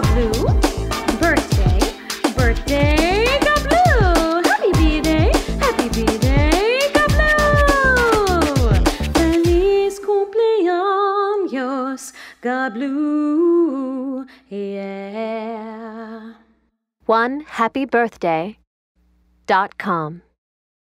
Gablu. Birthday, birthday, Gablu. Happy birthday, happy birthday, Gablu. Feliz cumpleaños, Gablu. Yeah. One happy birthday dot com.